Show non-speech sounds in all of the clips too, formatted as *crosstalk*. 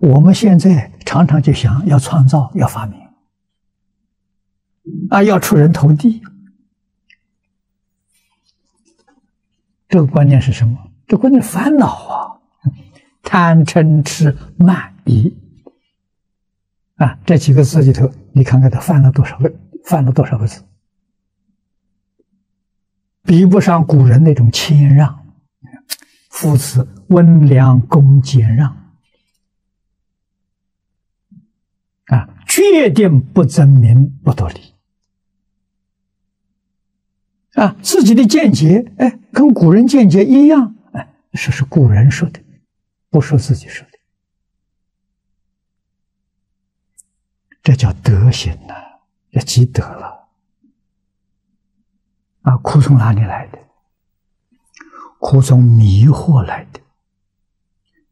我们现在常常就想要创造、要发明，啊，要出人头地。这个观念是什么？这观念烦恼啊，贪嗔痴慢疑啊，这几个字里头，你看看他犯了多少个，犯了多少个字，比不上古人那种谦让，夫子温良恭俭让。啊，决定不争名，不夺利。啊，自己的见解，哎，跟古人见解一样，哎，说是古人说的，不说自己说的，这叫德行呐，要积德了。啊，苦从哪里来的？苦从迷惑来的。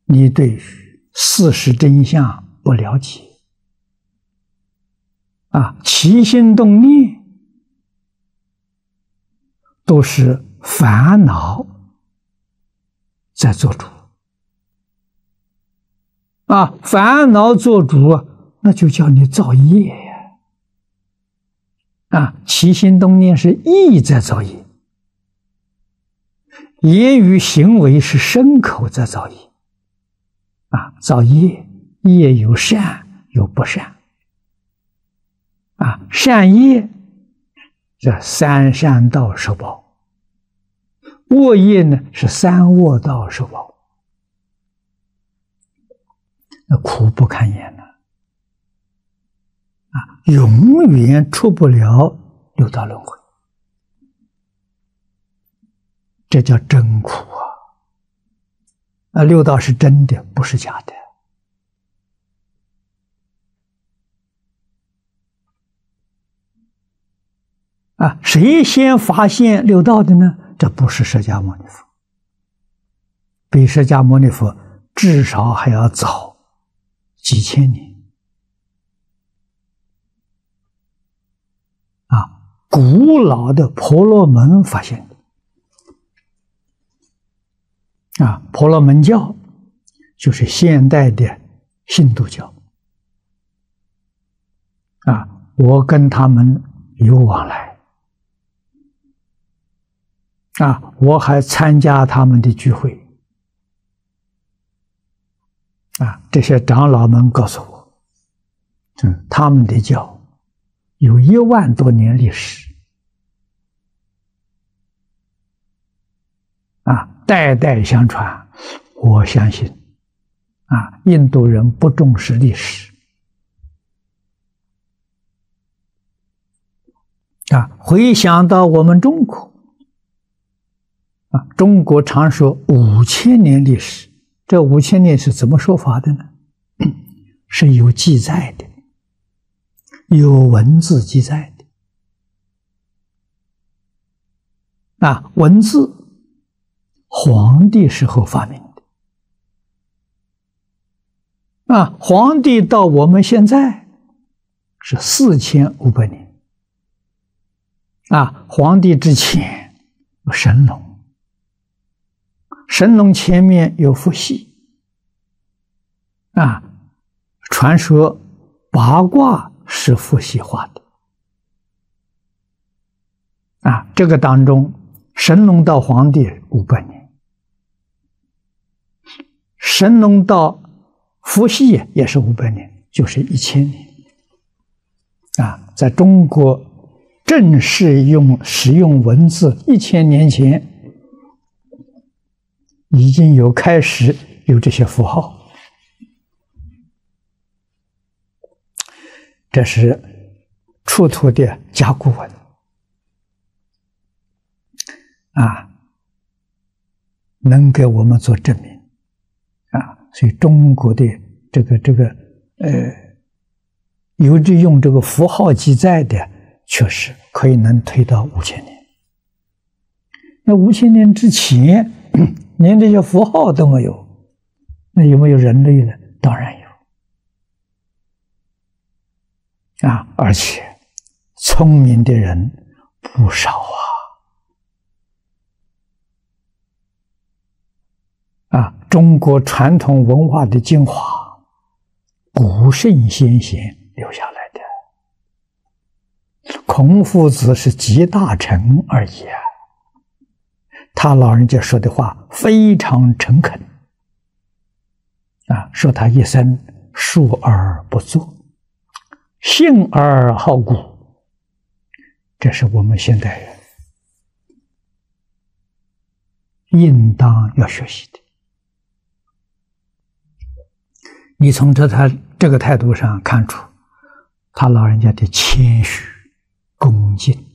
你对事实真相不了解。啊，起心动念都是烦恼在做主。啊，烦恼做主，那就叫你造业呀。啊，起心动念是意在造业，言语行为是身口在造业。啊，造业业有善有不善。啊，善业叫三善道受报；恶业呢是三恶道受报，那苦不堪言呐！啊，永远出不了六道轮回，这叫真苦啊！啊，六道是真的，不是假的。啊，谁先发现六道的呢？这不是释迦牟尼佛，比释迦牟尼佛至少还要早几千年。啊，古老的婆罗门发现的。啊，婆罗门教就是现代的印度教。啊，我跟他们有往来。啊，我还参加他们的聚会。啊，这些长老们告诉我，嗯，他们的教有一万多年历史，啊，代代相传。我相信，啊，印度人不重视历史，啊，回想到我们中国。啊，中国常说五千年历史，这五千年是怎么说法的呢？*coughs* 是有记载的，有文字记载的。啊，文字皇帝时候发明的，啊，皇帝到我们现在是四千五百年。啊，皇帝之前神龙。神龙前面有伏羲，啊，传说八卦是伏羲画的，啊，这个当中神龙到皇帝五百年，神龙到伏羲也是五百年，就是一千年，啊，在中国正式用使用文字一千年前。已经有开始有这些符号，这是出土的甲骨文啊，能给我们做证明啊，所以中国的这个这个呃，有这用这个符号记载的，确实可以能推到五千年。那五千年之前。连这些符号都没有，那有没有人类呢？当然有啊！而且聪明的人不少啊！啊，中国传统文化的精华古圣先贤留下来的。孔夫子是集大成而已啊，他老人家说的话非常诚恳啊，说他一生述而不作，信而好古，这是我们现代人应当要学习的。你从这他这个态度上看出，他老人家的谦虚、恭敬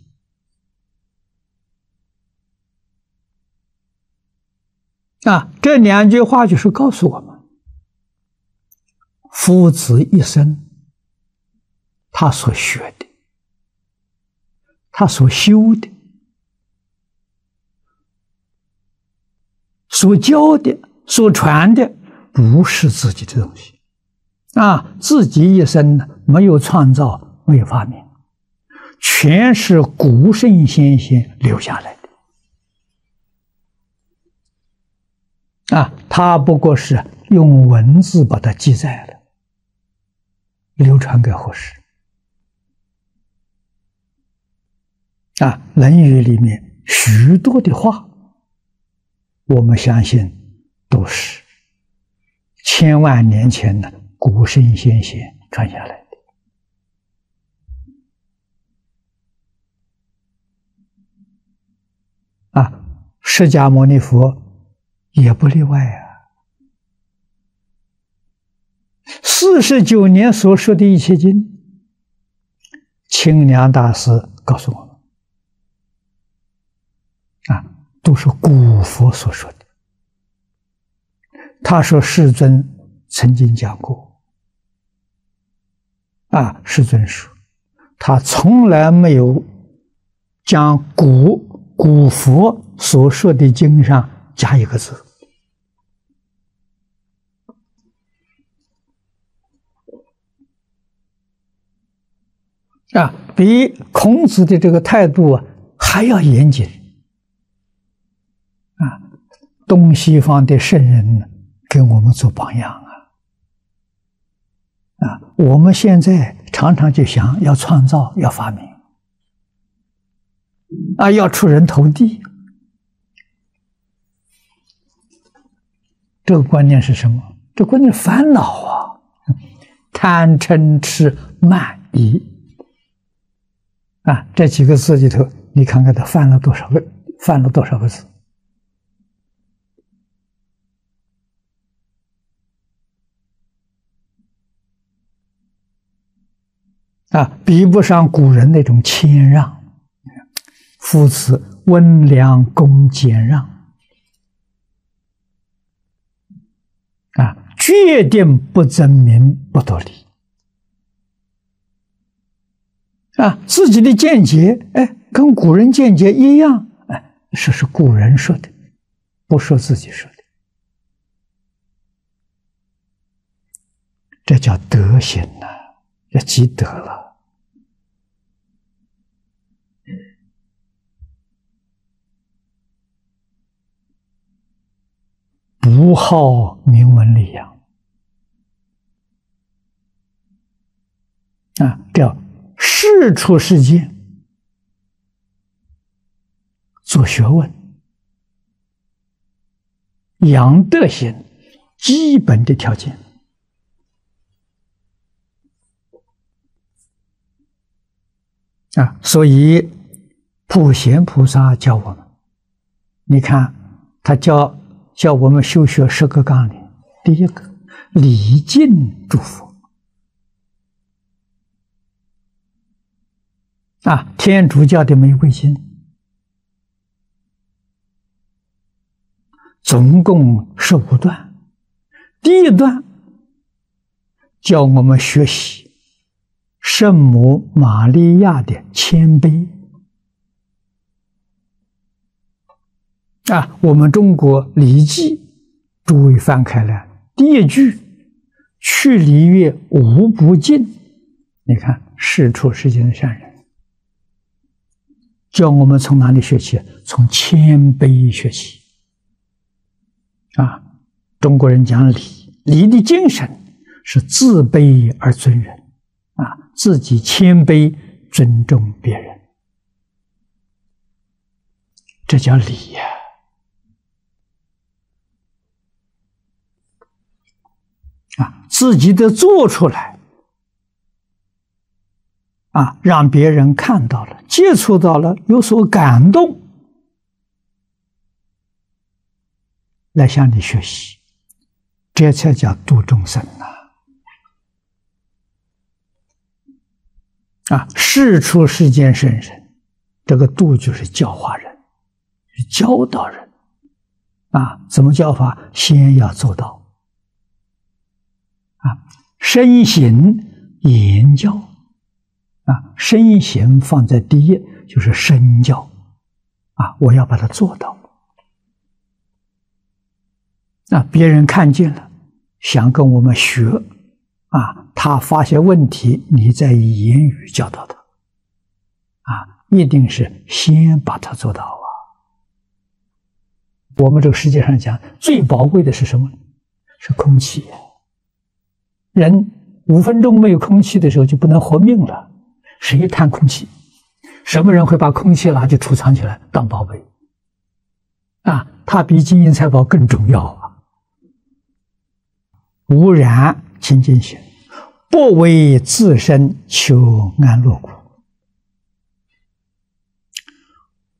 啊，这两句话就是告诉我们：夫子一生，他所学的、他所修的、所教的、所传的，不是自己的东西。啊，自己一生呢，没有创造，没有发明，全是古圣先贤留下来啊，他不过是用文字把它记载了，流传给后世。啊，《论语》里面许多的话，我们相信都是千万年前的。古圣先贤传下来的啊，释迦牟尼佛也不例外啊。四十九年所说的一切经，清凉大师告诉我们啊，都是古佛所说的。他说：“世尊曾经讲过。”啊，世尊说，他从来没有将古古佛所说的经上加一个字。啊，比孔子的这个态度啊还要严谨。啊，东西方的圣人给我们做榜样。啊，我们现在常常就想要创造、要发明，啊，要出人头地。这个观念是什么？这观念烦恼啊，贪嗔痴慢疑啊，这几个字里头，你看看他犯了多少个，犯了多少个字。啊，比不上古人那种谦让，夫子温良恭俭让，啊，决定不争名不夺利，啊，自己的见解，哎，跟古人见解一样，哎，说是古人说的，不说自己说的，这叫德行呐，要积德了。不好名闻利养啊，叫事出世间做学问，养德行基本的条件啊，所以普贤菩萨教我们，你看他教。教我们修学十个纲领，第一个礼敬诸佛啊，天主教的玫瑰经总共十五段，第一段教我们学习圣母玛利亚的谦卑。啊，我们中国《礼记》，诸位翻开来，第一句“去礼乐，无不敬”。你看，世出世间的善人，教我们从哪里学习？从谦卑学习。啊，中国人讲礼，礼的精神是自卑而尊人，啊，自己谦卑尊重别人，这叫礼呀！啊，自己的做出来，啊，让别人看到了，接触到了，有所感动，来向你学习，这才叫度众生呐！啊，事出世间圣人，这个度就是教化人，教导人，啊，怎么教法？先要做到。啊，身行言教，啊，身行放在第一就是身教，啊，我要把它做到。啊，别人看见了，想跟我们学，啊，他发现问题，你在言语教导他，啊，一定是先把它做到啊。我们这个世界上讲最宝贵的是什么？是空气。人五分钟没有空气的时候就不能活命了。谁贪空气？什么人会把空气拿去储藏起来当宝贝？啊，它比金银财宝更重要啊！无染清净心，不为自身求安乐故，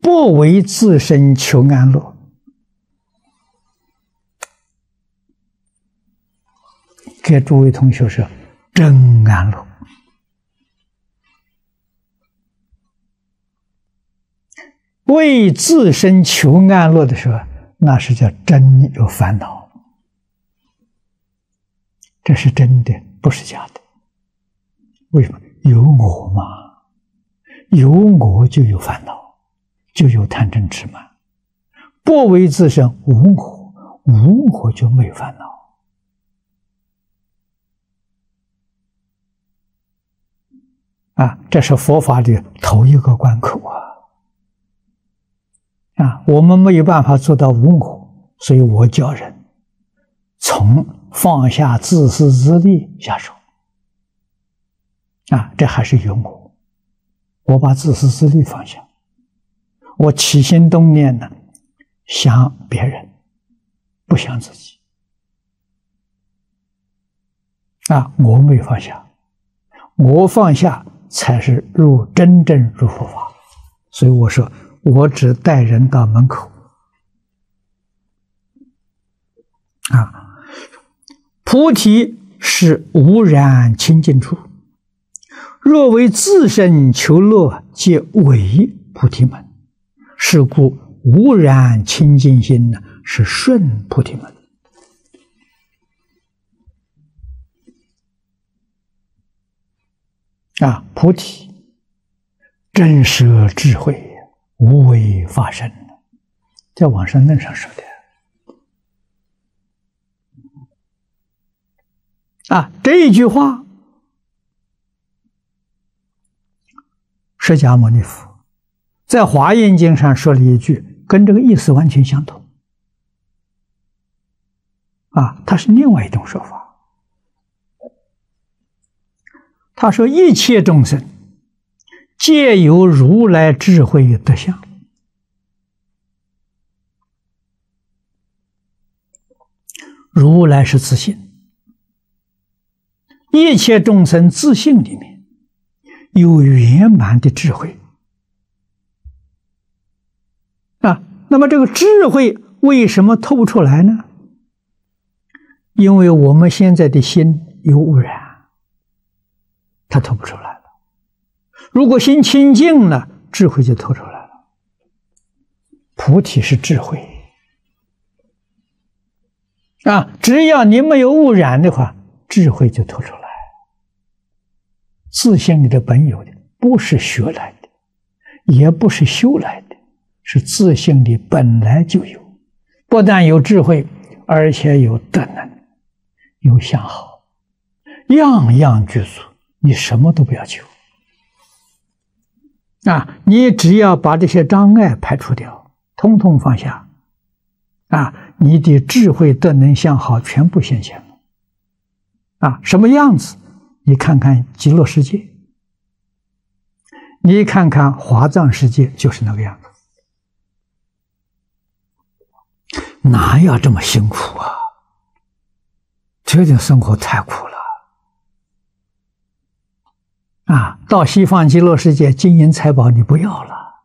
不为自身求安乐。给诸位同学说，真安乐。为自身求安乐的时候，那是叫真有烦恼。这是真的，不是假的。为什么？有我嘛？有我就有烦恼，就有贪嗔痴慢。不为自身，无我，无我就没有烦恼。啊，这是佛法的头一个关口啊！啊，我们没有办法做到无我，所以我教人从放下自私自利下手。啊，这还是有我，我把自私自利放下，我起心动念呢，想别人，不想自己。啊，我没放下，我放下。才是入真正入佛法，所以我说，我只带人到门口啊。菩提是无染清净处，若为自身求乐，皆为菩提门。是故无染清净心呢，是顺菩提门。啊，菩提真实智慧，无为法身，在网上论上说的。啊，这一句话，释迦牟尼佛在华严经上说了一句，跟这个意思完全相同。啊，它是另外一种说法。他说：“一切众生借由如来智慧与德相，如来是自信。一切众生自信里面有圆满的智慧啊。那么这个智慧为什么透不出来呢？因为我们现在的心有污染。”他透不出来。如果心清净了，智慧就透出来了。菩提是智慧啊！只要你没有污染的话，智慧就透出来。自信里的本有的，不是学来的，也不是修来的，是自信里本来就有。不但有智慧，而且有德能，有相好，样样具足。你什么都不要求啊！你只要把这些障碍排除掉，通通放下啊！你的智慧德能相好全部显现了啊，什么样子？你看看极乐世界，你看看华藏世界，就是那个样子。哪要这么辛苦啊？这点生活太苦了啊！到西方极乐世界，金银财宝你不要了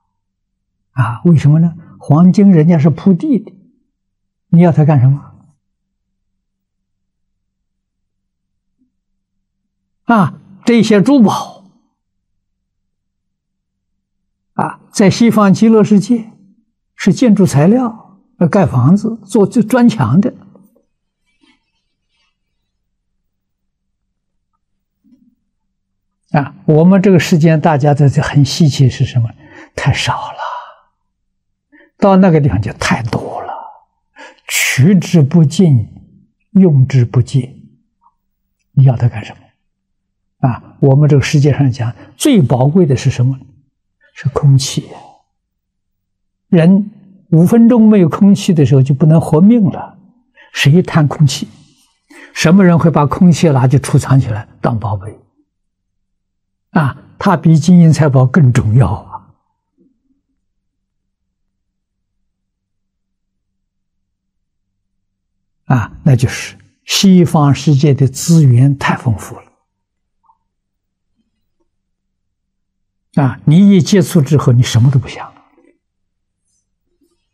啊？为什么呢？黄金人家是铺地的，你要它干什么？啊，这些珠宝啊，在西方极乐世界是建筑材料，要盖房子、做这砖墙的啊。我们这个世间，大家都很稀奇是什么？太少了。到那个地方就太多了，取之不尽，用之不竭。你要它干什么？啊，我们这个世界上讲最宝贵的是什么？是空气。人五分钟没有空气的时候就不能活命了。谁贪空气？什么人会把空气拿去储藏起来当宝贝？啊，它比金银财宝更重要啊！啊，那就是西方世界的资源太丰富了。啊！你一接触之后，你什么都不想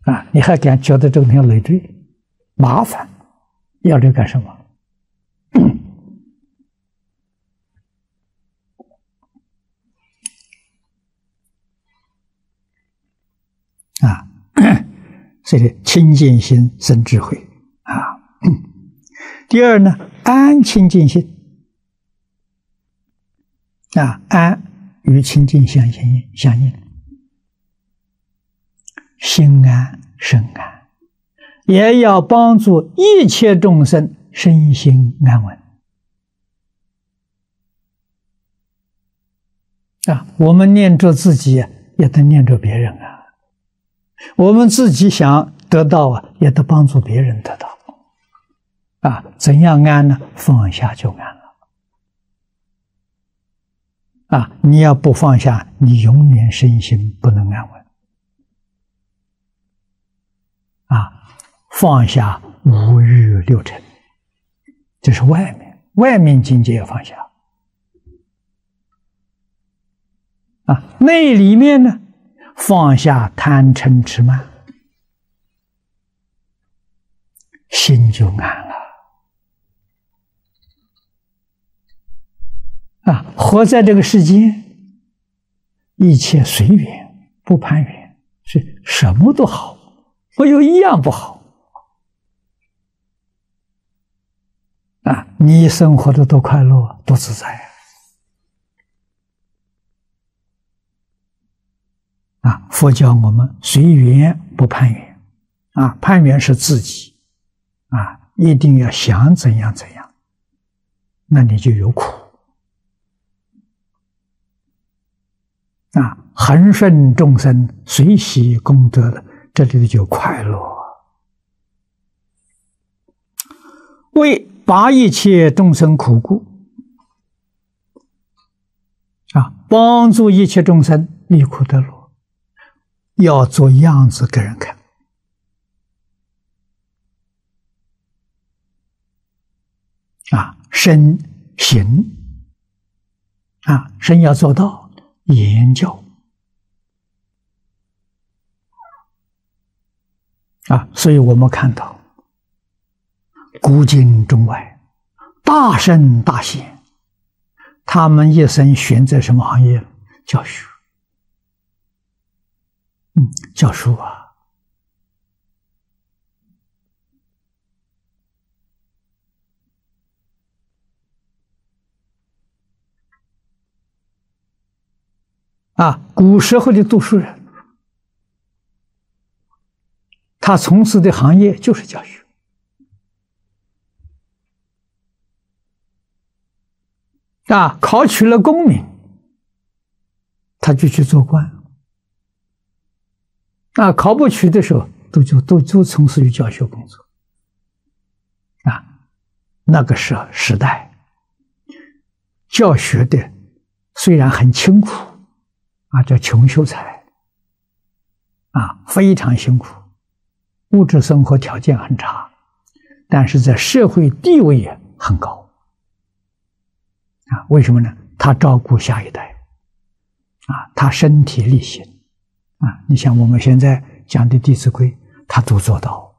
啊！你还敢觉得这个东西累赘、麻烦？要这干什么？啊！*coughs* 所以清净心生智慧啊。*coughs* 第二呢，安清净心啊，安。与清净相应，相应，心安身安，也要帮助一切众生身心安稳。啊，我们念着自己，也得念着别人啊；我们自己想得到啊，也得帮助别人得到。啊，怎样安呢？放下就安了。啊！你要不放下，你永远身心不能安稳。啊，放下五欲六尘，这是外面外面境界要放下。啊，内里面呢，放下贪嗔痴慢，心就安了。啊，活在这个世间，一切随缘，不攀缘，是什么都好，没有一样不好。啊，你生活的多快乐，多自在啊！啊，佛教我们随缘不攀缘，啊，攀缘是自己，啊，一定要想怎样怎样，那你就有苦。啊，恒顺众生，随喜功德的，这里的就快乐。为拔一切众生苦故，啊，帮助一切众生离苦得乐，要做样子给人看。啊，身行，啊，身要做到。言教啊，所以我们看到古今中外大圣大贤，他们一生选择什么行业？教学，嗯，教书啊。啊，古时候的读书人，他从事的行业就是教学。啊，考取了功名，他就去做官。啊，考不取的时候，都就都就从事于教学工作。啊，那个时时代教学的虽然很辛苦，啊，叫穷秀才，啊，非常辛苦，物质生活条件很差，但是在社会地位也很高，啊，为什么呢？他照顾下一代，啊，他身体力行，啊，你像我们现在讲的《弟子规》，他都做到，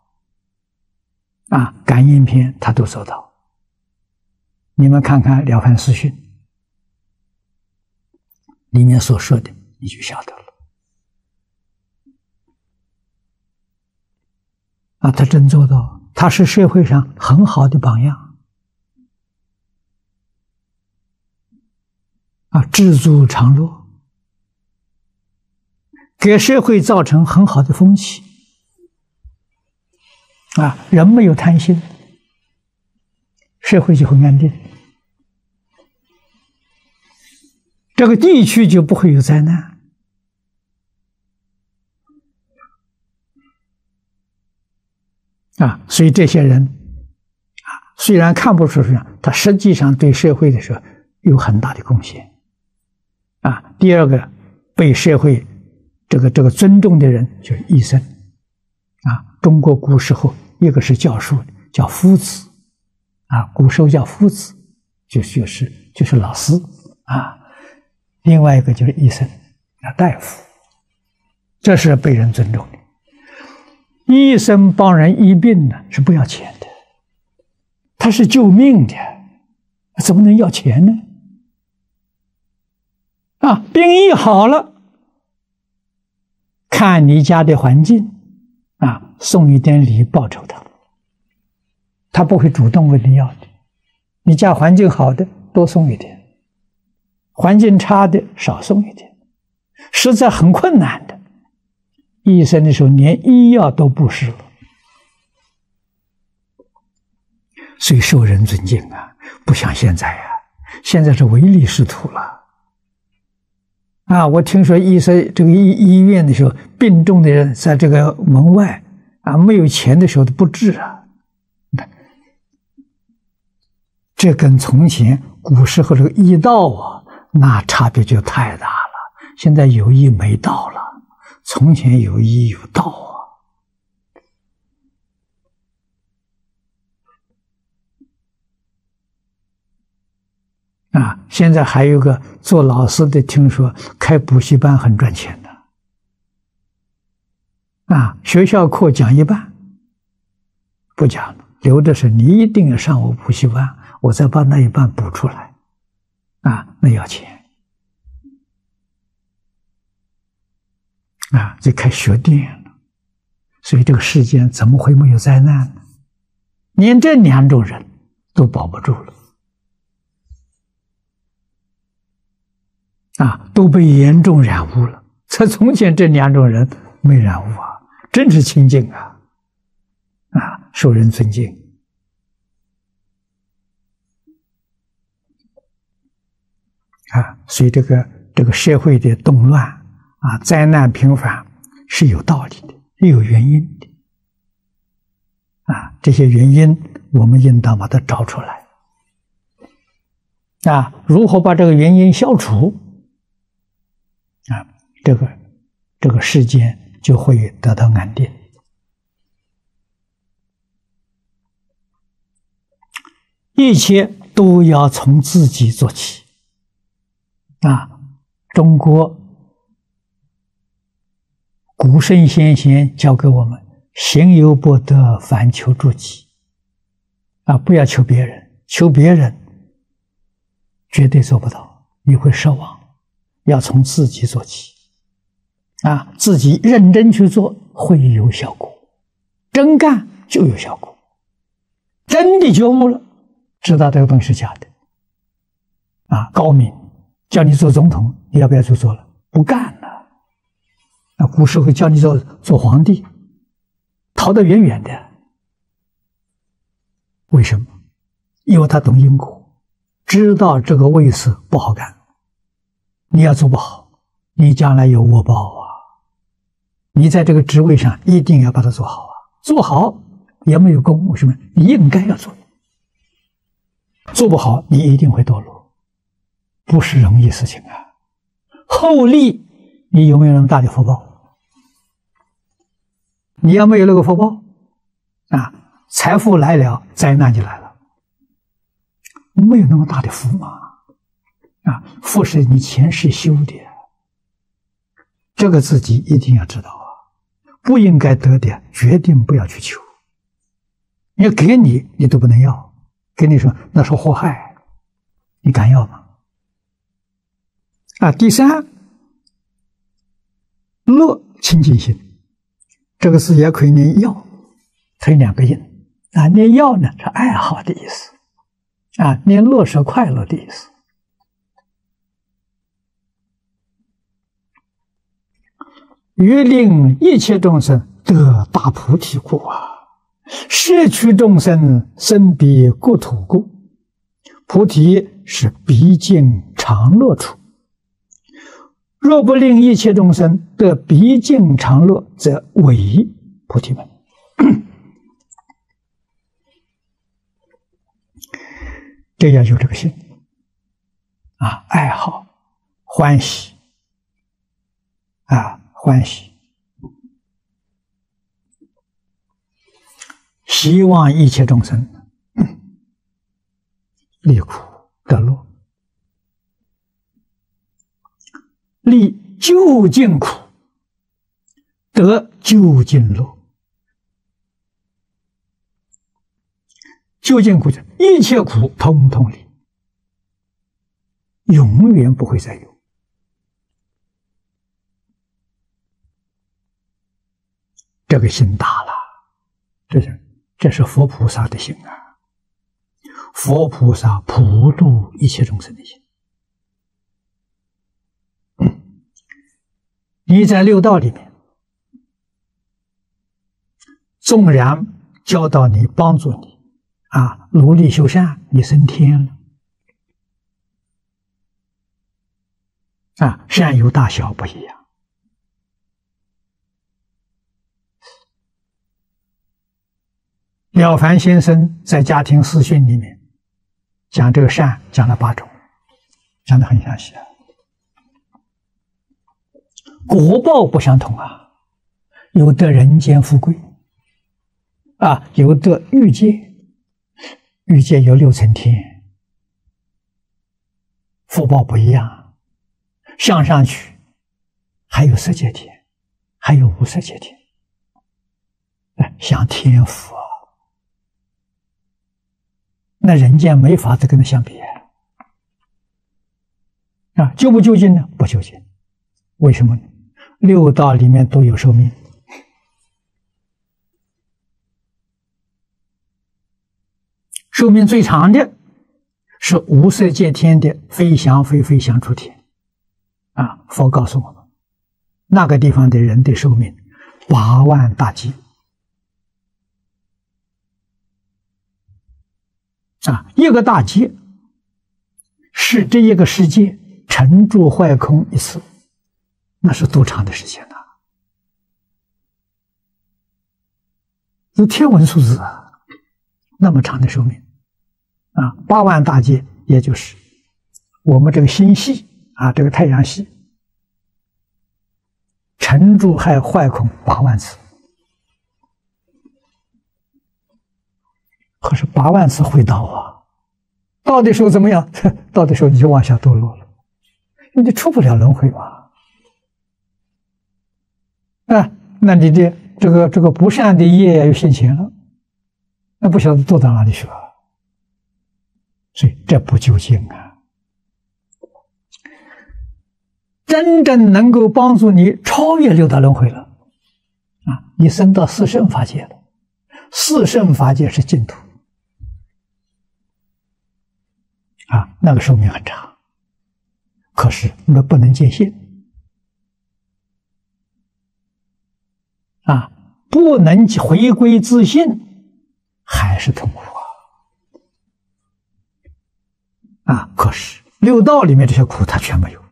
啊，《感应篇》他都做到。你们看看《了凡四训》里面所说的，你就晓得了。啊，他真做到，他是社会上很好的榜样。啊，知足常乐，给社会造成很好的风气。啊，人没有贪心，社会就会安定。这个地区就不会有灾难啊！所以这些人啊，虽然看不出什么，他实际上对社会的时候有很大的贡献啊。第二个被社会这个这个尊重的人就是医生啊。中国古时候一个是教书叫夫子啊，古时候叫夫子，就就是就是老师啊。另外一个就是医生，啊，大夫，这是被人尊重的。医生帮人医病呢，是不要钱的，他是救命的，怎么能要钱呢？啊，病医好了，看你家的环境，啊，送一点礼报酬他，他不会主动问你要的。你家环境好的，多送一点。环境差的少送一点，实在很困难的，医生的时候连医药都不是了，所以受人尊敬啊，不像现在呀，现在是唯利是图了。啊，我听说医生这个医医院的时候，病重的人在这个门外啊，没有钱的时候都不治啊，这跟从前古时候这个医道啊。那差别就太大了。现在有医没道了，从前有医有道啊！啊，现在还有个做老师的，听说开补习班很赚钱的。啊，学校课讲一半，不讲，留的是你一定要上我补习班，我再把那一半补出来。啊，那要钱啊！就开学店了，所以这个世间怎么会没有灾难呢？连这两种人都保不住了啊，都被严重染污了。在从前，这两种人没染污啊，真是清净啊，啊，受人尊敬。啊，所以这个这个社会的动乱啊，灾难频繁是有道理的，有原因的。啊，这些原因我们应当把它找出来。啊，如何把这个原因消除？这个这个世间就会得到安定。一切都要从自己做起。啊，中国古圣先贤教给我们：行有不得，反求诸己。啊，不要求别人，求别人绝对做不到，你会失望。要从自己做起，啊，自己认真去做会有效果，真干就有效果。真的觉悟了，知道这个东西是假的，啊，高明。叫你做总统，你要不要去做了？不干了。那古时候叫你做做皇帝，逃得远远的。为什么？因为他懂因果，知道这个位置不好干。你要做不好，你将来有恶报啊！你在这个职位上一定要把它做好啊！做好也没有功，为什么？你应该要做，做不好你一定会堕落。不是容易事情啊。厚利，你有没有那么大的福报？你要没有那个福报，啊，财富来了，灾难就来了。没有那么大的福嘛，啊，福是你前世修的，这个自己一定要知道。不应该得的，决定不要去求。要给你，你都不能要。给你说，那是祸害，你敢要吗？啊，第三，乐清净心，这个字也可以念要，它有两个音啊。念要呢是爱好的意思，啊，念乐是快乐的意思。欲令一切众生得大菩提故啊。摄取众生生彼国土故，菩提是毕竟常乐处。若不令一切众生得毕竟常乐，则为菩提门。*clears throat* 这要有这个心啊，爱好、欢喜啊，欢喜。希望一切众生 *coughs* 离苦得乐，离究竟苦得究竟乐。究竟苦者一切苦通通离，永远不会再有。这个心大了，这是。这是佛菩萨的心啊！佛菩萨普度一切众生的心。你在六道里面，纵然教导你、帮助你，啊，努力修善，你升天了，啊，善有大小不一样。了凡先生在家庭私训里面讲这个善，讲了八种，讲的很详细啊。果报不相同啊，有的人间富贵啊，有的欲界，欲界有六层天，福报不一样。向上去还有色界天，还有无色界天，哎，享天福。那人间没法子跟他相比啊！究不究竟呢？不究竟，为什么呢？六道里面都有寿命，寿命最长的是无色界天的飞翔飞飞翔出天啊！佛告诉我们，那个地方的人的寿命八万大劫。啊，一个大劫是这一个世界沉住坏空一次，那是多长的时间呢？是天文数字啊，那么长的寿命啊，八万大劫，也就是我们这个星系啊，这个太阳系沉住还坏空八万次。可是八万次回到啊，到的时候怎么样？*laughs* 到的时候你就往下堕落了，你就出不了轮回嘛。啊，那你的这个这个不善的业又现前了，那不晓得堕到哪里去了。所以这不究竟啊！真正能够帮助你超越六道轮回了啊，你升到四圣法界了，四圣法界是净土。啊，那个寿命很长，可是那不能见性啊，不能回归自信，还是痛苦啊！啊，可是六道里面这些苦他全没有，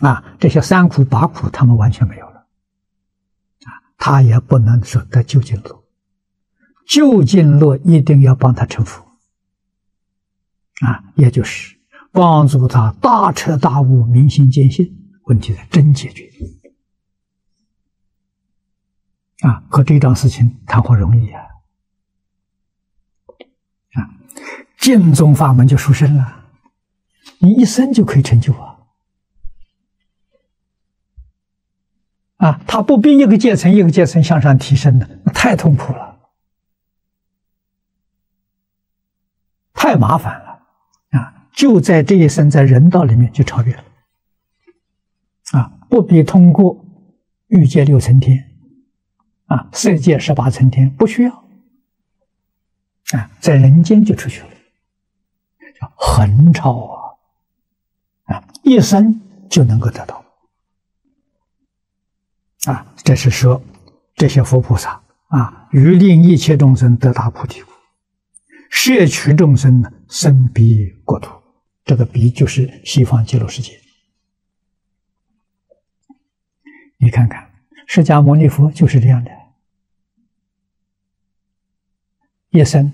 啊，这些三苦八苦他们完全没有了，啊，他也不能说得究竟乐，究竟乐一定要帮他成佛。啊，也就是帮助他大彻大悟、明心见性，问题才真解决。啊，可这桩事情谈何容易啊！啊，净宗法门就殊胜了，你一生就可以成就啊！啊，他不必一个阶层一个阶层向上提升的，那太痛苦了，太麻烦！就在这一生，在人道里面就超越了。啊，不必通过欲界六层天。啊，色界十八层天不需要，啊，在人间就出去了，叫横超啊，啊，一生就能够得到，啊，这是说这些佛菩萨啊，欲令一切众生得大菩提故，摄取众生呢，生彼国土，这个彼就是西方极乐世界，你看看。释迦牟尼佛就是这样的，一生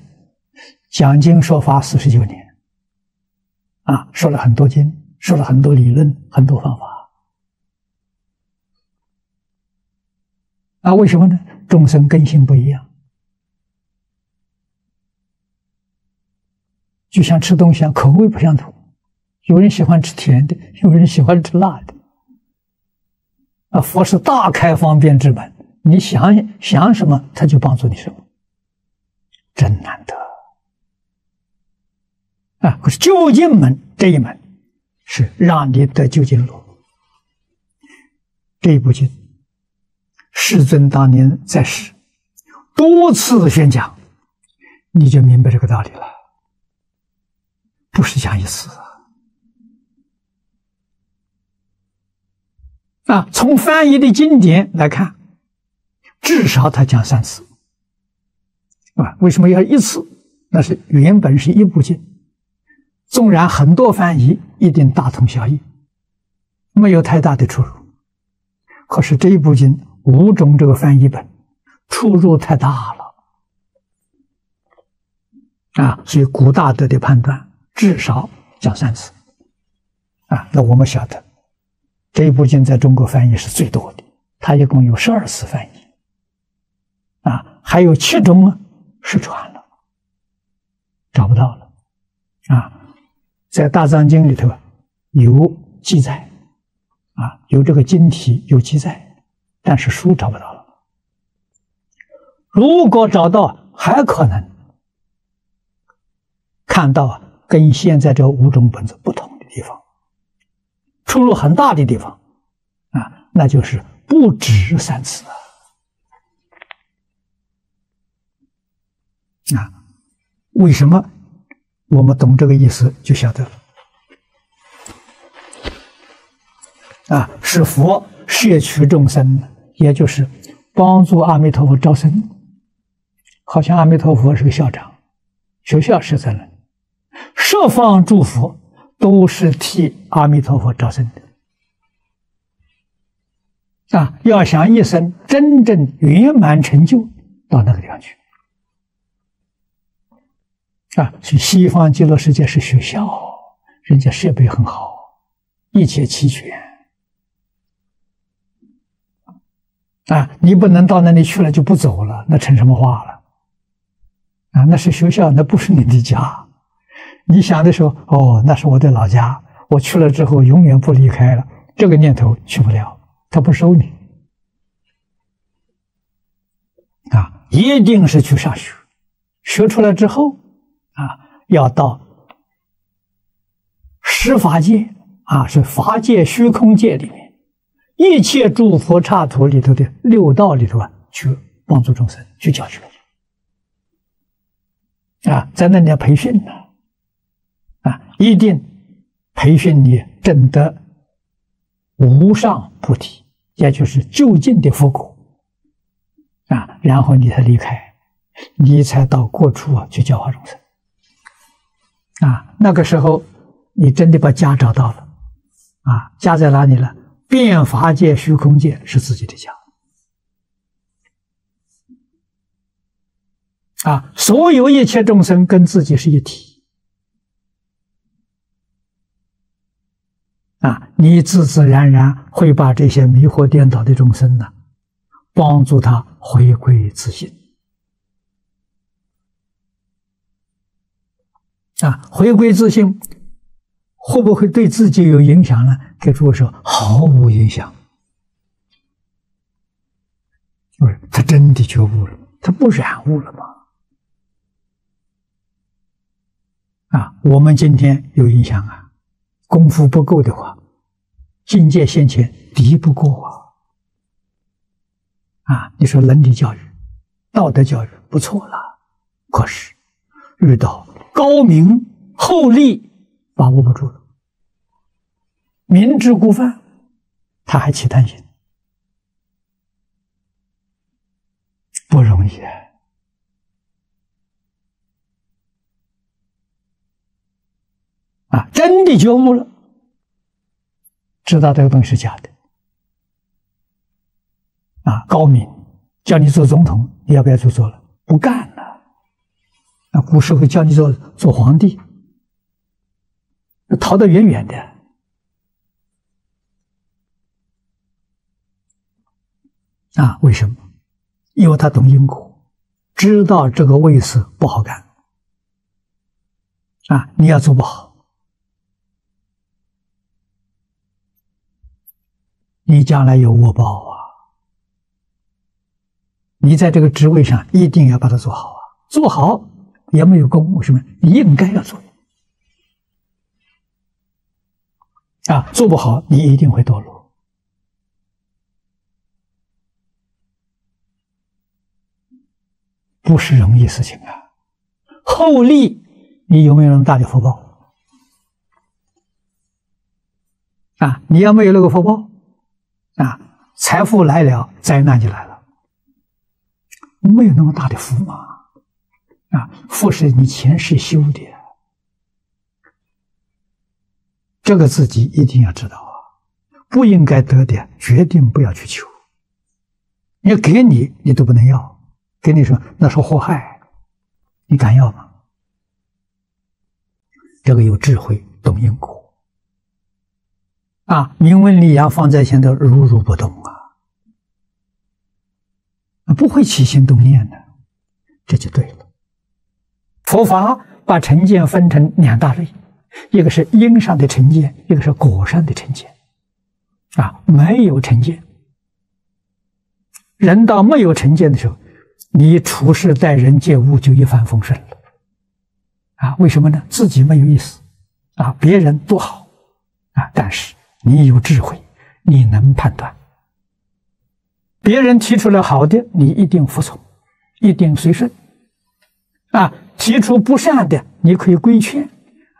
讲经说法四十九年，啊，说了很多经，说了很多理论，很多方法，啊，为什么呢？众生根性不一样，就像吃东西，口味不相同，有人喜欢吃甜的，有人喜欢吃辣的。啊，佛是大开方便之门，你想想什么，他就帮助你什么，真难得啊！可是究竟门这一门，是让你得究竟路。这一部经，世尊当年在世多次宣讲，你就明白这个道理了，不是讲一次。啊从翻译的经典来看，至少他讲三次，啊，为什么要一次？那是原本是一部经，纵然很多翻译一定大同小异，没有太大的出入。可是这一部经五种这个翻译本出入太大了，啊，所以古大德的判断至少讲三次，啊，那我们晓得。这部经在中国翻译是最多的，它一共有十二次翻译，啊，还有七种失传了，找不到了，啊，在大藏经里头有记载，啊，有这个经题有记载，但是书找不到了。如果找到，还可能看到跟现在这五种本子不同。出入很大的地方，啊，那就是不止三次啊！啊，为什么我们懂这个意思就晓得了？啊，是佛摄取众生，也就是帮助阿弥陀佛招生。好像阿弥陀佛是个校长，学校是在那，设方祝福。都是替阿弥陀佛招生的啊！要想一生真正圆满成就，到那个地方去啊！去西方极乐世界是学校，人家设备很好，一切齐全啊！你不能到那里去了就不走了，那成什么话了啊？那是学校，那不是你的家。你想的时候，哦，那是我的老家，我去了之后永远不离开了。这个念头去不了，他不收你啊！一定是去上学，学出来之后啊，要到十法界啊，是法界、虚空界里面一切诸佛刹土里头的六道里头啊，去帮助众生，去教学啊，在那里培训呢。一定培训你证得无上菩提，也就是就近的佛果啊，然后你才离开，你才到过处啊去教化众生啊。那个时候，你真的把家找到了啊，家在哪里呢？变法界、虚空界是自己的家啊，所有一切众生跟自己是一体。啊，你自自然然会把这些迷惑颠倒的众生呢，帮助他回归自信。啊，回归自信，会不会对自己有影响呢？给诸位说，毫无影响。不是他真的觉悟了，他不染污了吗？啊，我们今天有影响啊，功夫不够的话，境界先前敌不过啊。啊，你说伦理教育、道德教育不错了，可是遇到高明厚利，把握不住了，明知故犯，他还起贪心。不容易啊！真的觉悟了，知道这个东西是假的啊！高明叫你做总统，你要不要去做了？不干了。那古时候叫你做做皇帝，逃得远远的啊！为什么？因为他懂因果，知道这个位置不好干啊！你要做不好，你将来有恶报啊！你在这个职位上一定要把它做好啊！做好也没有功，为什么？你应该要做啊！做不好，你一定会堕落。不是容易事情啊！厚利，你有没有那么大的福报啊？你要没有那个福报啊，财富来了，灾难就来了。没有那么大的福嘛啊！福是你前世修的，这个自己一定要知道啊！不应该得的，决定不要去求。要给你，你都不能要。给你说，那是祸害，你敢要吗？这个有智慧，懂因果啊！明文利养放在前头，如如不动啊，不会起心动念的，这就对了。佛法把成见分成两大类，一个是因上的成见，一个是果上的成见。啊，没有成见，人到没有成见的时候。你处事待人接物就一帆风顺了，啊？为什么呢？自己没有意思，啊，别人多好，啊，但是你有智慧，你能判断。别人提出来好的，你一定服从，一定随顺，啊，提出不善的，你可以规劝，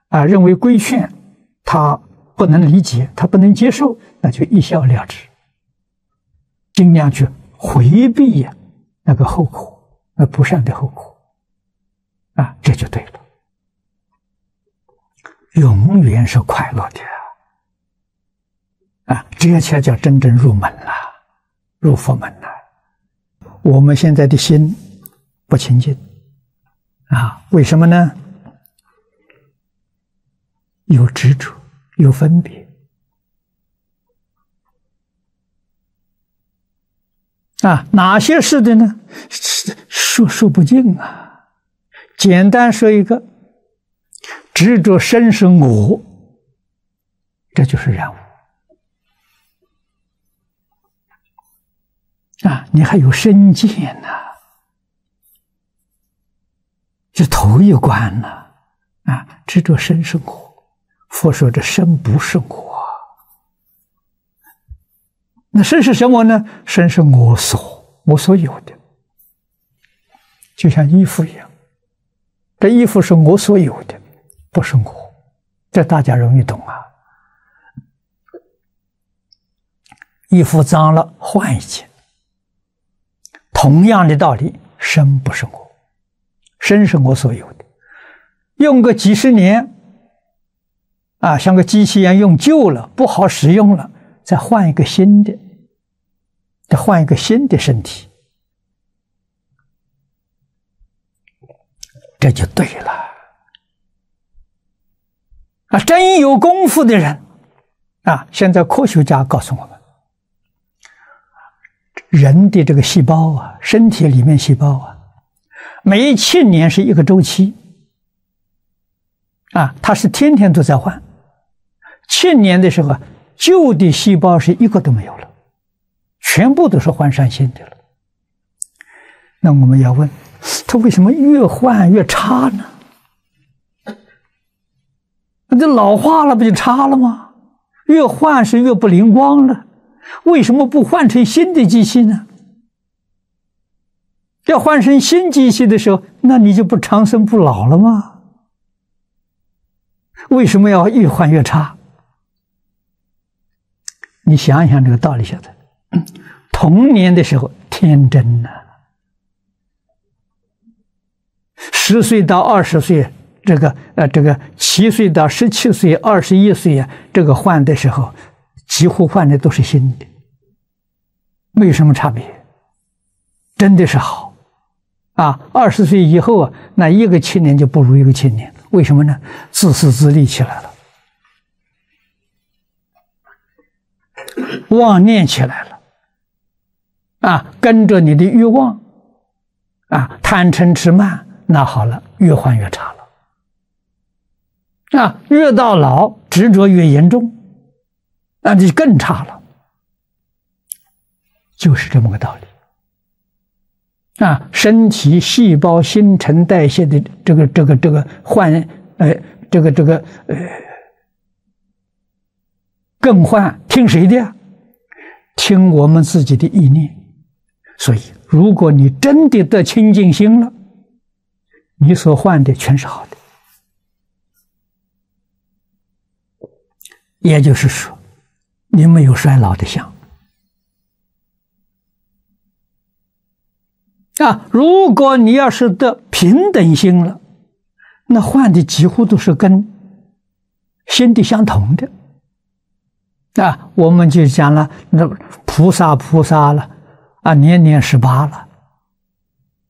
啊，认为规劝他不能理解，他不能接受，那就一笑了之，尽量去回避呀。那个后果，那不善的后果，啊，这就对了，永远是快乐的啊！这才叫真正入门了，入佛门了。我们现在的心不清净啊，为什么呢？有执着，有分别。啊，哪些是的呢？说说不尽啊！简单说一个，执着身是我，这就是染污。啊，你还有身见呢，这头一关呢。啊，执着身是我，佛说这身不是我。那身是什么呢？身是我所我所有的，就像衣服一样，这衣服是我所有的，不是我，这大家容易懂啊。衣服脏了换一件，同样的道理，身不是我，身是我所有的，用个几十年，啊，像个机器一样用旧了，不好使用了。再换一个新的，再换一个新的身体，这就对了。啊，真有功夫的人，啊，现在科学家告诉我们，人的这个细胞啊，身体里面细胞啊，每千年是一个周期，啊，它是天天都在换。千年的时候，旧的细胞是一个都没有了，全部都是换上新的了。那我们要问，它为什么越换越差呢？那这老化了不就差了吗？越换是越不灵光了，为什么不换成新的机器呢？要换成新机器的时候，那你就不长生不老了吗？为什么要越换越差？你想想这个道理，晓得？*clears throat* 童年的时候天真呐，十岁到二十岁。这个呃，这个七岁到十七岁、二十一岁啊，这个换的时候，几乎换的都是新的，没有什么差别，真的是好啊！二十岁以后啊，那一个青年就不如一个青年，为什么呢？自私自利起来了，妄念起来了，啊，跟着你的欲望，啊，贪嗔痴慢，那好了，越换越差了。啊，越到老执着越严重，那就更差了，就是这么个道理。啊，身体细胞新陈代谢的这个这个这个换，呃，这个这个呃更换，听谁的？听我们自己的意念。所以，如果你真的得清净心了，你所换的全是好的。也就是说，你没有衰老的相啊！如果你要是得平等心了，那换的几乎都是跟心地相同的啊！我们就讲了，那菩萨菩萨了啊，年年十八了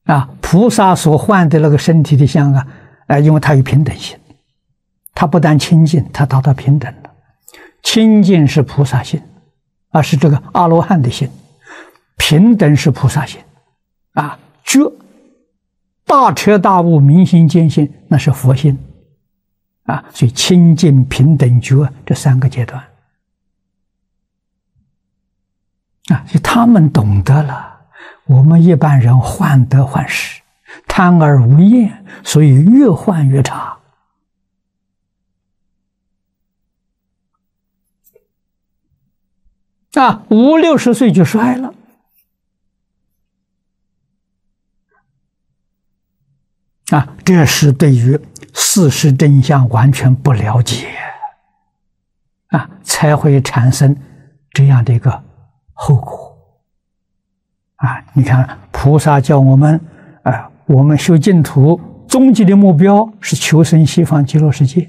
啊！菩萨所换的那个身体的相啊，啊，因为他有平等心，他不但清净，他达到平等。清净是菩萨心，啊，是这个阿罗汉的心；平等是菩萨心，啊，觉大彻大悟、明心见性，那是佛心，啊，所以清净、平等、觉这三个阶段，啊，就他们懂得了。我们一般人患得患失，贪而无厌，所以越患越差。啊，五六十岁就衰了，啊，这是对于事实真相完全不了解，啊，才会产生这样的一个后果。啊，你看，菩萨叫我们，啊，我们修净土，终极的目标是求生西方极乐世界，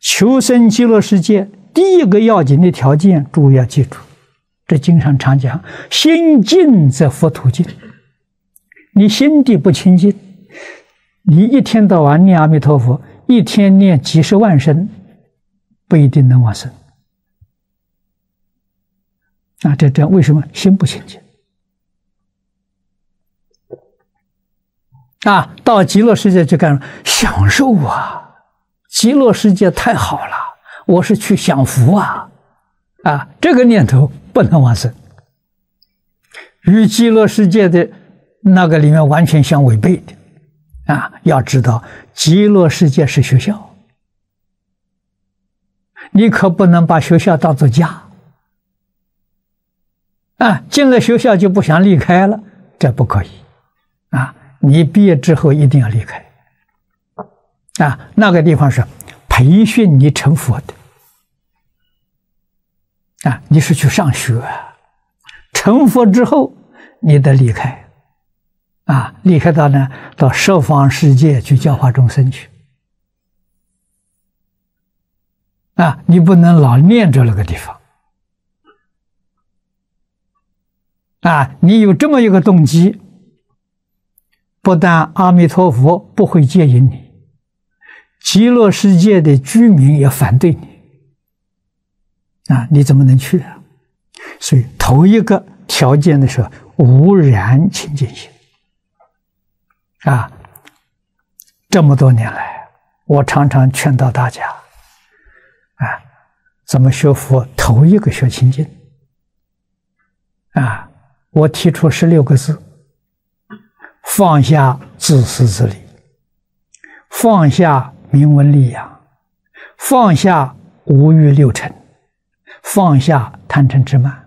求生极乐世界。第一个要紧的条件，诸位要记住，这经常常讲：心净则佛土净。你心地不清净，你一天到晚念阿弥陀佛，一天念几十万声，不一定能往生。啊，这这为什么心不清净？啊，到极乐世界去干什么享受啊！极乐世界太好了。我是去享福啊，啊，这个念头不能往生，与极乐世界的那个里面完全相违背的，啊，要知道极乐世界是学校，你可不能把学校当做家，啊，进了学校就不想离开了，这不可以，啊，你毕业之后一定要离开，啊，那个地方是。培训你成佛的。啊！你是去上学，成佛之后你得离开啊！离开到呢，到十方世界去教化众生去啊！你不能老念着那个地方啊！你有这么一个动机，不但阿弥陀佛不会接引你。极乐世界的居民也反对你，啊，你怎么能去啊？所以头一个条件的是无染清净心啊。这么多年来，我常常劝导大家啊，怎么学佛？头一个学清净啊。我提出十六个字：放下自私自利，放下名闻利养，放下五欲六尘，放下贪嗔痴慢。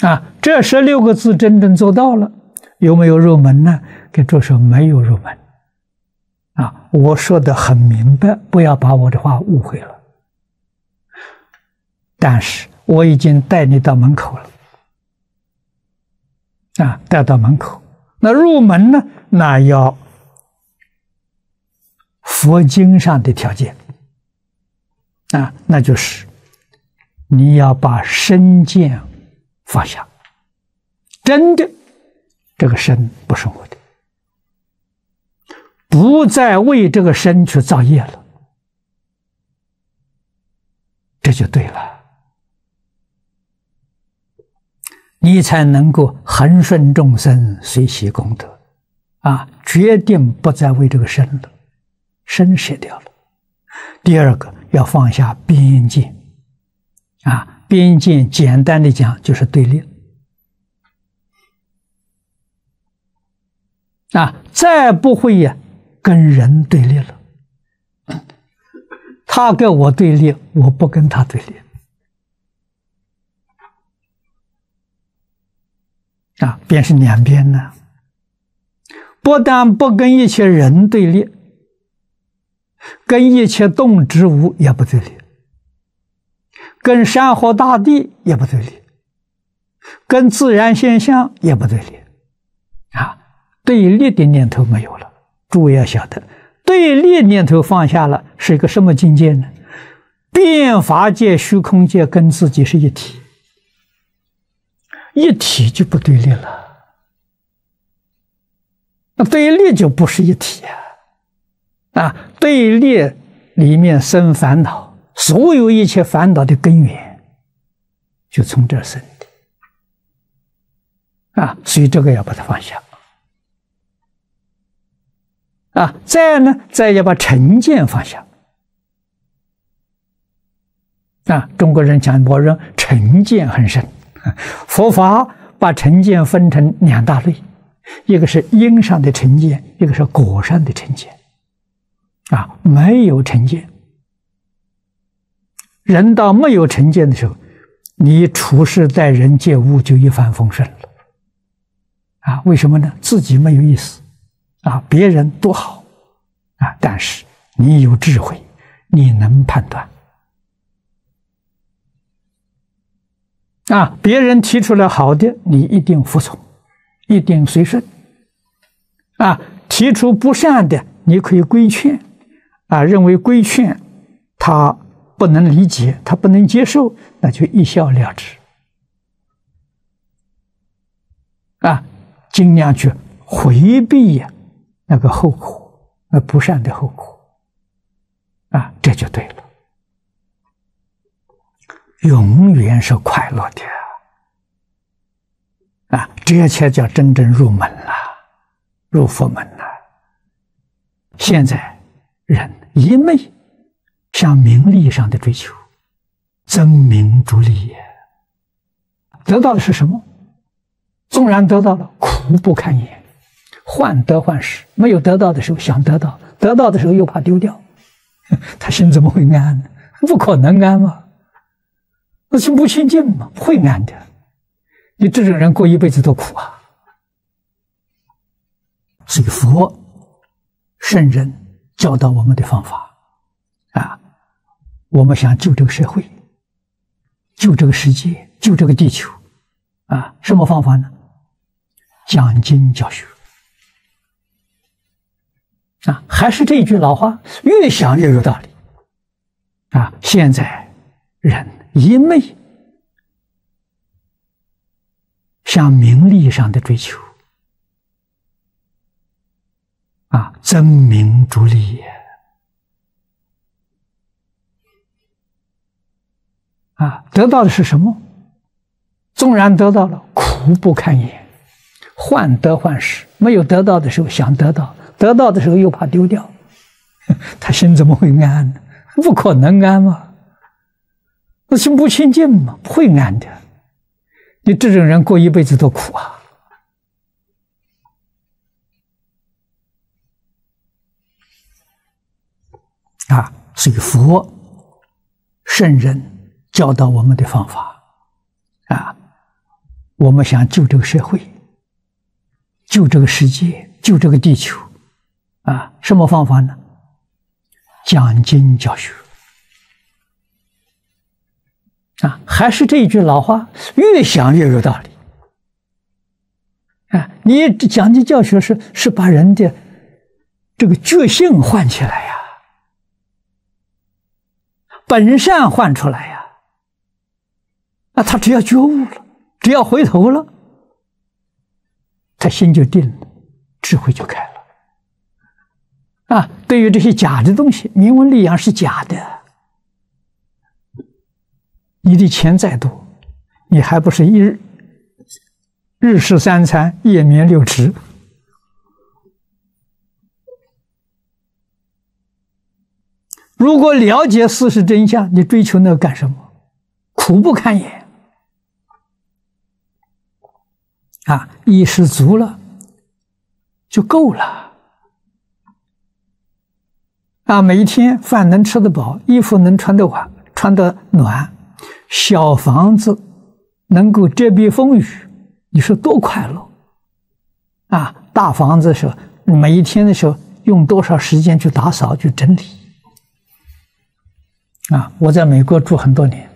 啊，这十六个字真正做到了，有没有入门呢？跟诸说，没有入门。啊，我说的很明白，不要把我的话误会了。但是我已经带你到门口了。啊，带到门口，那入门呢？那要佛经上的条件啊，那就是你要把身见放下，真的，这个身不是我的，不再为这个身去造业了，这就对了。你才能够恒顺众生，随喜功德，啊，决定不再为这个身了，身舍掉了。第二个要放下边界，啊，边界简单的讲就是对立，啊，再不会呀跟人对立了，他跟我对立，我不跟他对立。啊，便是两边呢。不但不跟一些人对立，跟一切动植物也不对立，跟山河大地也不对立，跟自然现象也不对立。啊，对立的念头没有了。诸位要晓得，对立念头放下了，是一个什么境界呢？变法界、虚空界跟自己是一体。一体就不对立了，那对立就不是一体啊！啊，对立里面生烦恼，所有一切烦恼的根源就从这生的啊，所以这个要把它放下啊。再呢，再要把成见放下啊。中国人讲我认成见很深。*laughs* 佛法把成见分成两大类，一个是因上的成见，一个是果上的成见。啊，没有成见，人到没有成见的时候，你处事待人接物就一帆风顺了。啊，为什么呢？自己没有意思，啊，别人多好，啊，但是你有智慧，你能判断。啊！别人提出来好的，你一定服从，一定随顺。啊，提出不善的，你可以规劝。啊，认为规劝他不能理解，他不能接受，那就一笑了之。啊，尽量去回避呀那个后果，那不善的后果。啊，这就对了。永远是快乐的啊！这才叫真正入门了，入佛门了。现在人一昧向名利上的追求，争名逐利，得到的是什么？纵然得到了，苦不堪言，患得患失。没有得到的时候想得到，得到的时候又怕丢掉，*laughs* 他心怎么会安呢？不可能安嘛！那心不清净嘛，会安的。你这种人过一辈子都苦啊！所以佛圣人教导我们的方法啊，我们想救这个社会，救这个世界，救这个地球啊，什么方法呢？讲经教学啊，还是这句老话，越想越有道理啊！现在人。一昧向名利上的追求啊，争名逐利啊，得到的是什么？纵然得到了，苦不堪言，患得患失。没有得到的时候想得到，得到的时候又怕丢掉，*laughs* 他心怎么会安呢？不可能安嘛，那心不清净嘛，不会安的。你这种人过一辈子多苦啊！啊，所以佛圣人教导我们的方法啊，我们想救这个社会，救这个世界，救这个地球啊，什么方法呢？讲经教学啊，还是这一句老话，越想越有道理啊！你讲经教学是是把人的这个觉性唤起来。本善换出来呀，那他只要觉悟了，只要回头了，他心就定了，智慧就开了。啊，对于这些假的东西，名闻利养是假的，你的钱再多，你还不是一日日食三餐，夜眠六尺。如果了解事实真相，你追求那个干什么？苦不堪言啊！意识足了就够了啊！每一天饭能吃得饱，衣服能穿得暖，穿得暖，小房子能够遮蔽风雨，你说多快乐啊！大房子的时候，每一天的时候用多少时间去打扫、去整理？啊，我在美国住很多年，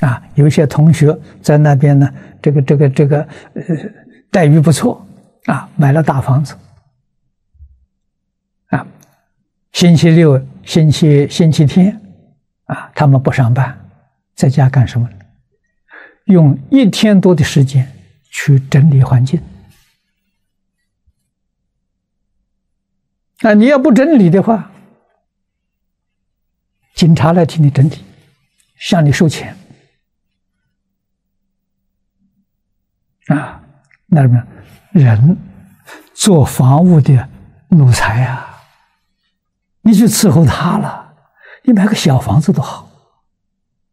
啊，有一些同学在那边呢，这个这个这个呃待遇不错，啊，买了大房子，啊，星期六、星期星期天，啊，他们不上班，在家干什么？用一天多的时间去整理环境。啊，你要不整理的话。警察来替你整理，向你收钱啊？那什么人做房屋的奴才啊？你去伺候他了，你买个小房子多好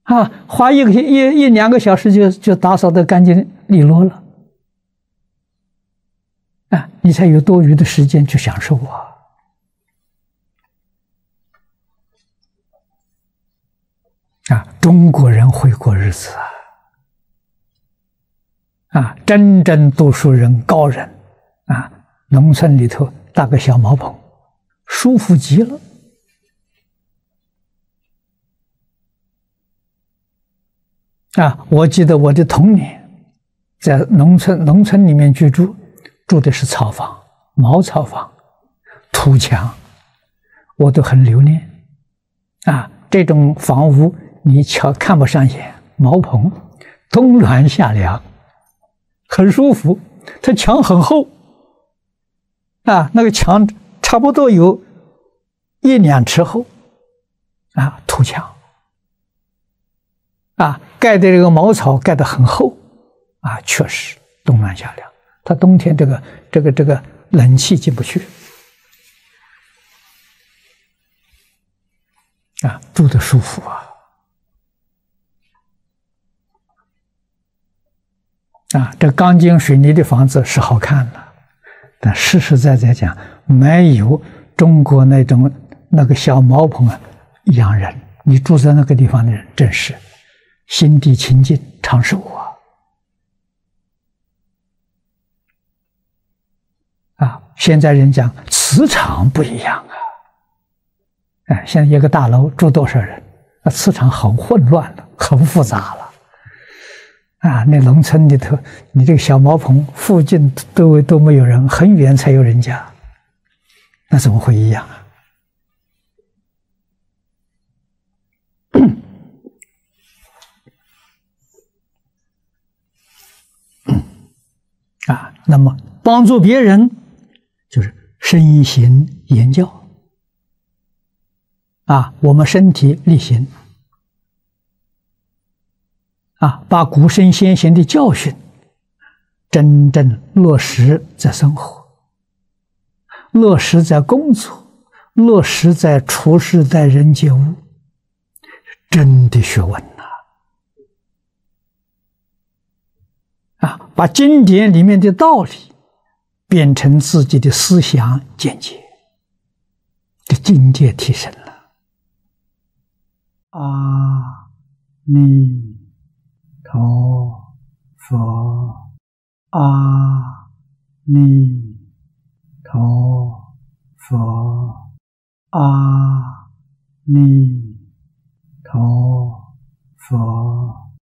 啊！花一个一一两个小时就就打扫的干净利落了啊！你才有多余的时间去享受啊！啊，中国人会过日子啊！啊，真正读书人、高人啊，农村里头搭个小茅棚，舒服极了。啊，我记得我的童年在农村，农村里面居住，住的是草房、茅草房、土墙，我都很留恋。啊，这种房屋。你瞧，看不上眼，茅棚，冬暖夏凉，很舒服。它墙很厚，啊，那个墙差不多有一两尺厚，啊，土墙，啊，盖的这个茅草盖的很厚，啊，确实冬暖夏凉。它冬天这个这个这个冷气进不去，啊，住的舒服啊。啊，这钢筋水泥的房子是好看的，但实实在在讲，没有中国那种那个小茅棚啊养人。你住在那个地方的人，真是心地清净、长寿啊！啊，现在人讲磁场不一样啊！哎，现在一个大楼住多少人？那磁场很混乱了，很复杂了。啊，那农村里头，你这个小茅棚附近都都没有人，很远才有人家，那怎么会一样啊？*clears throat* 啊，那么帮助别人就是身行言教啊，我们身体力行。啊，把古圣先贤的教训真正落实在生活，落实在工作，落实在处事在人接物，真的学问呐！啊，把经典里面的道理变成自己的思想见解，的境界提升了。啊，你陀佛阿弥陀佛阿弥陀佛。